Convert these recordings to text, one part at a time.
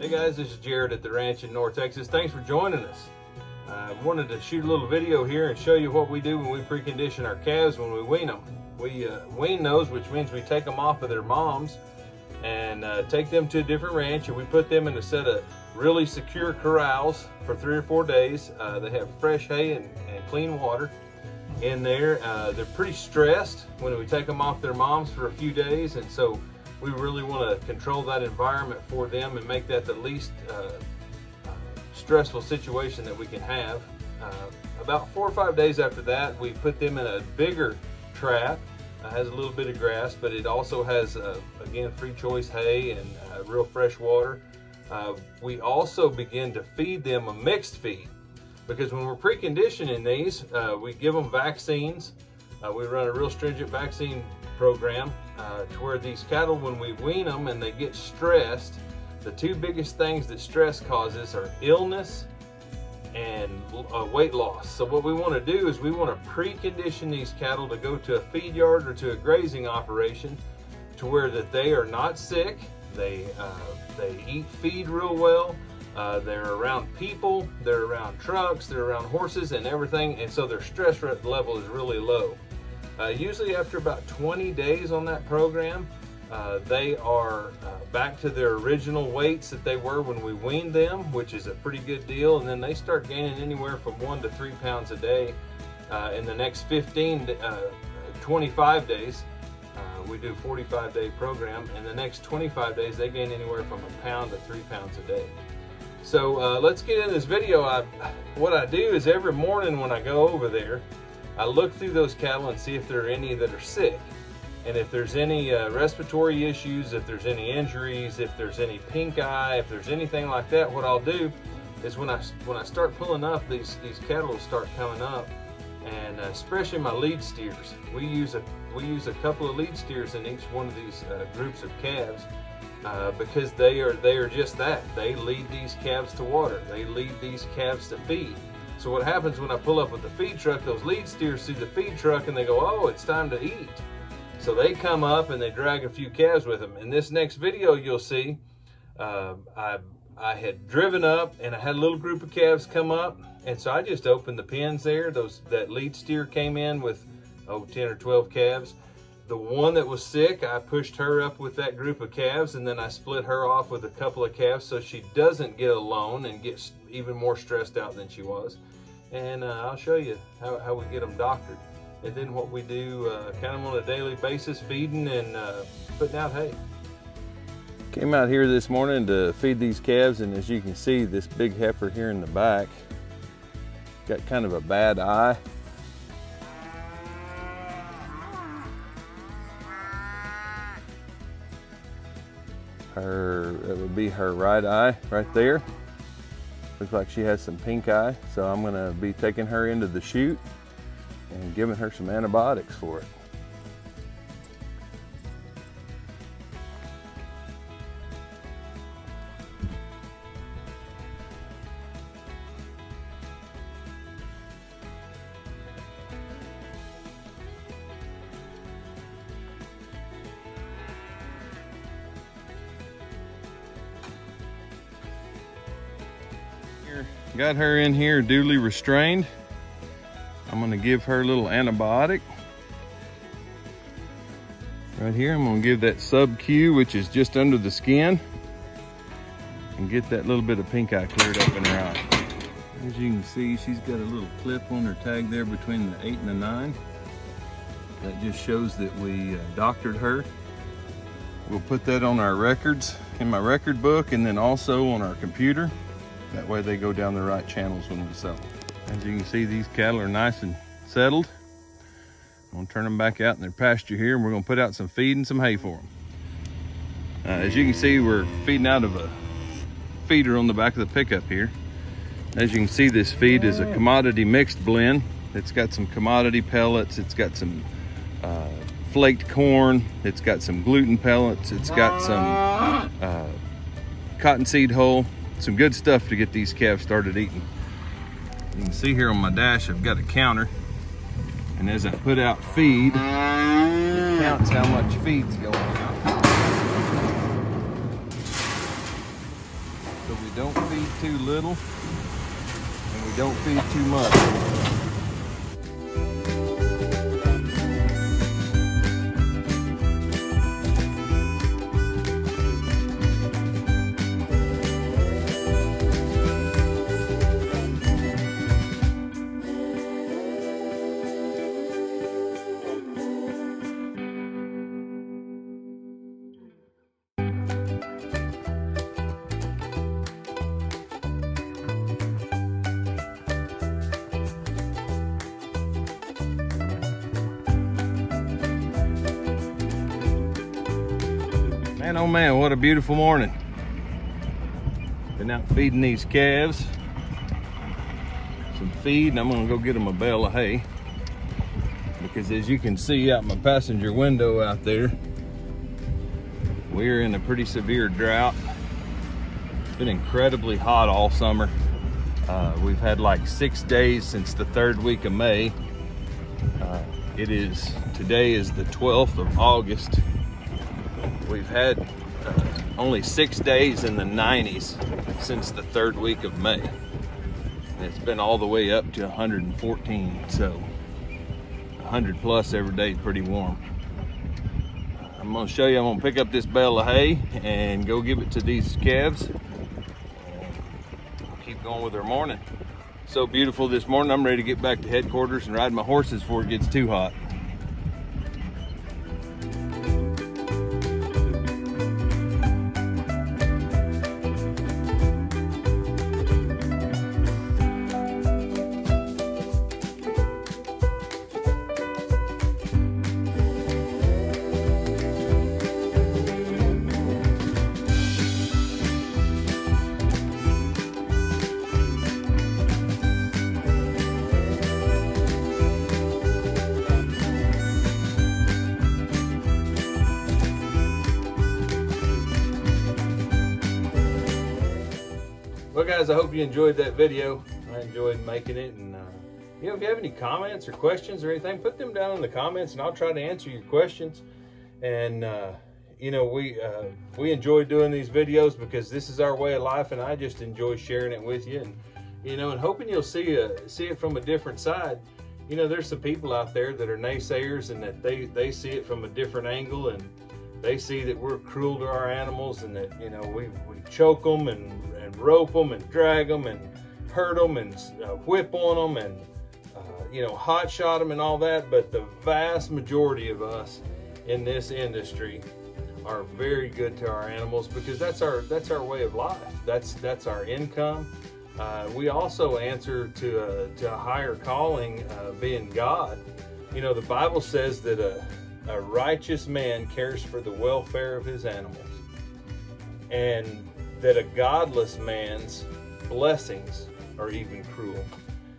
Hey guys, this is Jared at the ranch in North Texas. Thanks for joining us. I wanted to shoot a little video here and show you what we do when we precondition our calves when we wean them. We uh, wean those, which means we take them off of their moms and uh, take them to a different ranch and we put them in a set of really secure corrals for three or four days. Uh, they have fresh hay and, and clean water in there. Uh, they're pretty stressed when we take them off their moms for a few days and so we really want to control that environment for them and make that the least uh, stressful situation that we can have. Uh, about four or five days after that, we put them in a bigger trap. It has a little bit of grass, but it also has, uh, again, free choice hay and uh, real fresh water. Uh, we also begin to feed them a mixed feed because when we're preconditioning these, uh, we give them vaccines. we run a real stringent vaccine program uh, to where these cattle, when we wean them and they get stressed, the two biggest things that stress causes are illness and uh, weight loss. So what we want to do is we want to precondition these cattle to go to a feed yard or to a grazing operation to where that they are not sick, they, uh, they eat feed real well, uh, they're around people, they're around trucks, they're around horses and everything, and so their stress level is really low. Uh, usually after about 20 days on that program, uh, they are uh, back to their original weights that they were when we weaned them, which is a pretty good deal. And then they start gaining anywhere from one to three pounds a day. Uh, in the next 15, uh, 25 days, uh, we do 45 day program. In the next 25 days, they gain anywhere from a pound to three pounds a day. So let's get in this video. I, what I do is every morning when I go over there, I look through those cattle and see if there are any that are sick. And if there's any uh, respiratory issues, if there's any injuries, if there's any pink eye, if there's anything like that, what I'll do is when I when I start pulling up, these these cattle will start coming up, and uh, especially my lead steers. We use a we use a couple of lead steers in each one of these uh, groups of calves uh, because they are they are just that. They lead these calves to water. They lead these calves to feed. So what happens when I pull up with the feed truck, those lead steers see the feed truck and they go, oh, it's time to eat. So they come up and they drag a few calves with them. In this next video, you'll see uh, I, I had driven up and I had a little group of calves come up. And so I just opened the pens there. Those That lead steer came in with, oh, 10 or 12 calves. The one that was sick, I pushed her up with that group of calves and then I split her off with a couple of calves so she doesn't get alone and gets even more stressed out than she was and uh, I'll show you how, how we get them doctored. And then what we do uh, kind of on a daily basis, feeding and uh, putting out hay. Came out here this morning to feed these calves and as you can see this big heifer here in the back got kind of a bad eye. Her, it would be her right eye right there. Looks like she has some pink eye, so I'm gonna be taking her into the chute and giving her some antibiotics for it. Got her in here duly restrained. I'm gonna give her a little antibiotic. Right here, I'm gonna give that sub-Q, which is just under the skin, and get that little bit of pink eye cleared up in her eye. As you can see, she's got a little clip on her tag there between the eight and the nine. That just shows that we uh, doctored her. We'll put that on our records in my record book and then also on our computer. That way they go down the right channels when we sell them. As you can see, these cattle are nice and settled. I'm gonna turn them back out in their pasture here and we're gonna put out some feed and some hay for them. Uh, as you can see, we're feeding out of a feeder on the back of the pickup here. As you can see, this feed is a commodity mixed blend. It's got some commodity pellets. It's got some uh, flaked corn. It's got some gluten pellets. It's got some uh, cottonseed hull some good stuff to get these calves started eating. You can see here on my dash, I've got a counter. And as I put out feed, it counts how much feed's going out. So we don't feed too little and we don't feed too much. Man, oh man, what a beautiful morning. Been out feeding these calves. Some feed, and I'm gonna go get them a bale of hay. Because as you can see out my passenger window out there, we're in a pretty severe drought. It's been incredibly hot all summer. Uh, we've had like six days since the third week of May. Uh, it is, today is the 12th of August We've had only six days in the 90s since the third week of May. It's been all the way up to 114, so 100 plus every day, pretty warm. I'm gonna show you, I'm gonna pick up this bale of hay and go give it to these calves. keep going with our morning. So beautiful this morning, I'm ready to get back to headquarters and ride my horses before it gets too hot. Well, guys, I hope you enjoyed that video. I enjoyed making it. And, uh, you know, if you have any comments or questions or anything, put them down in the comments and I'll try to answer your questions. And, uh, you know, we uh, we enjoy doing these videos because this is our way of life and I just enjoy sharing it with you. And, you know, and hoping you'll see, a, see it from a different side. You know, there's some people out there that are naysayers and that they, they see it from a different angle and they see that we're cruel to our animals and that, you know, we, we choke them and and rope them and drag them and hurt them and uh, whip on them and uh, you know hot shot them and all that but the vast majority of us in this industry are very good to our animals because that's our that's our way of life. That's that's our income. Uh, we also answer to a, to a higher calling uh, being God. You know the Bible says that a, a righteous man cares for the welfare of his animals and that a godless man's blessings are even cruel.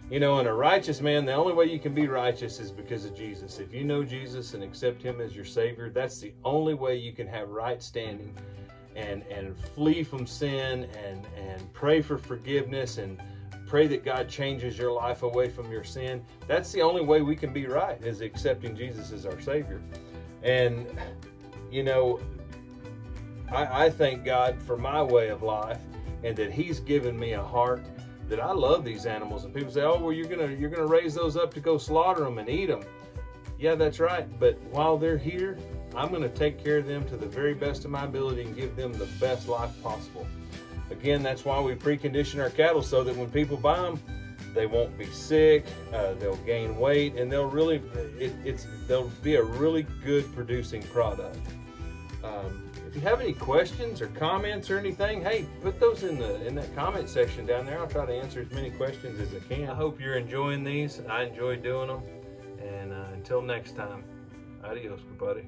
You know, in a righteous man, the only way you can be righteous is because of Jesus. If you know Jesus and accept him as your Savior, that's the only way you can have right standing and, and flee from sin and, and pray for forgiveness and pray that God changes your life away from your sin. That's the only way we can be right is accepting Jesus as our Savior. And, you know, I, I thank God for my way of life and that He's given me a heart that I love these animals. And people say, "Oh, well, you're gonna you're gonna raise those up to go slaughter them and eat them." Yeah, that's right. But while they're here, I'm gonna take care of them to the very best of my ability and give them the best life possible. Again, that's why we precondition our cattle so that when people buy them, they won't be sick, uh, they'll gain weight, and they'll really it, it's they'll be a really good producing product. Um, if you have any questions or comments or anything, hey, put those in the in that comment section down there. I'll try to answer as many questions as I can. I hope you're enjoying these. I enjoy doing them. And uh, until next time, adios, buddy.